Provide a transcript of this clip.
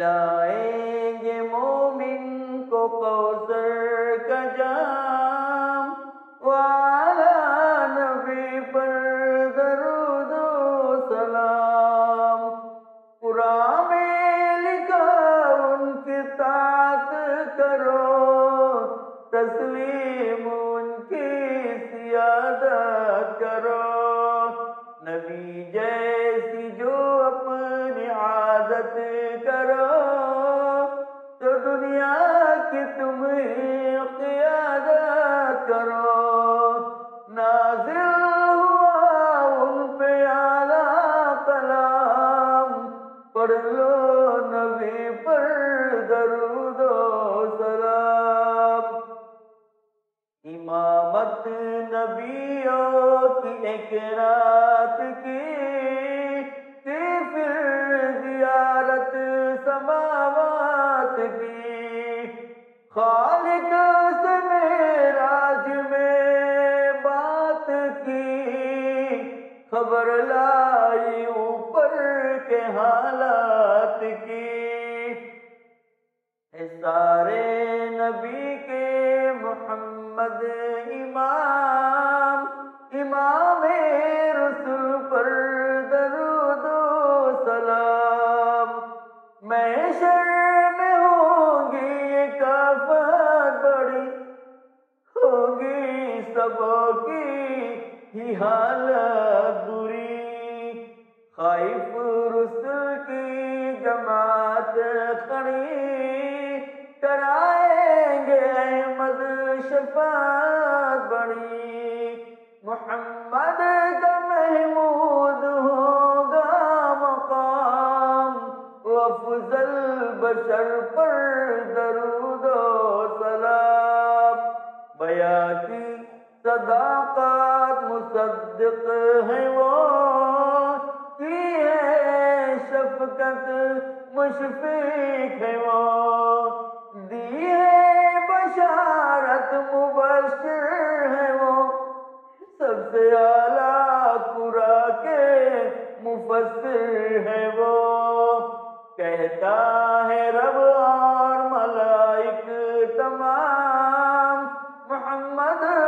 پلائیں گے مومن کو کوثر کا جان عادت کرو تو دنیا کی تمہیں قیادت کرو۔ نازل ہوا ان پہ اعلیٰ کلام۔ پڑھ لو نبی پر درود و سلام۔ امامت نبیوں کی ایک رات کی سماوات کی خالق سے میراج میں بات کی۔ خبر لائی اوپر کے حالات کی۔ سارے نبی کے محمد امام حالت بری۔ خائف رسل کی جماعت کھڑی۔ کرائیں گے احمد شفاعت بڑی۔ محمد شفقت مشفق ہے وہ۔ دی ہے بشارت مبشر ہے وہ۔ سب سے اعلیٰ قرا کے مفسر ہے وہ۔ کہتا ہے رب اور ملائک تمام محمد